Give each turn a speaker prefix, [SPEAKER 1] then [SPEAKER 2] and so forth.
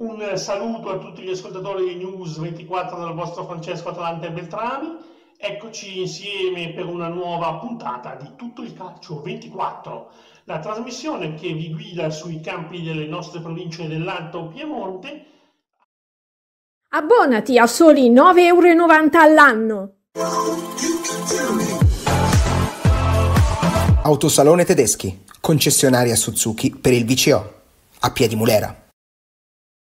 [SPEAKER 1] Un saluto a tutti gli ascoltatori di News 24 dal vostro Francesco Atalante Beltrami. Eccoci insieme per una nuova puntata di Tutto il Calcio 24, la trasmissione che vi guida sui campi delle nostre province dell'Alto Piemonte.
[SPEAKER 2] Abbonati a soli 9,90 euro all'anno.
[SPEAKER 3] Autosalone Tedeschi, concessionaria Suzuki per il VCO, a Piedi Mulera.